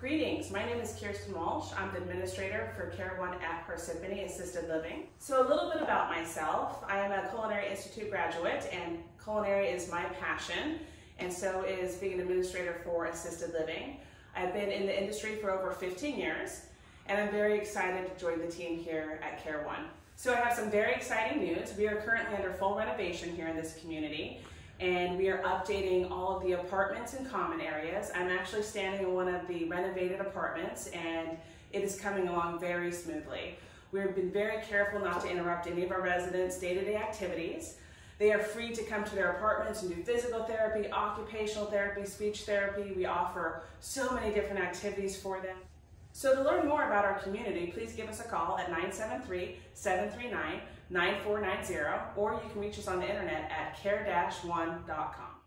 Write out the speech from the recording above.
Greetings, my name is Kirstin Walsh. I'm the administrator for CareOne at Parsippany Assisted Living. So a little bit about myself. I am a Culinary Institute graduate and culinary is my passion and so is being an administrator for assisted living. I've been in the industry for over 15 years and I'm very excited to join the team here at CareOne. So I have some very exciting news. We are currently under full renovation here in this community and we are updating all of the apartments and common areas. I'm actually standing in one of the renovated apartments and it is coming along very smoothly. We've been very careful not to interrupt any of our residents' day-to-day -day activities. They are free to come to their apartments and do physical therapy, occupational therapy, speech therapy. We offer so many different activities for them. So to learn more about our community, please give us a call at 973-739-9490 or you can reach us on the internet at care-one.com.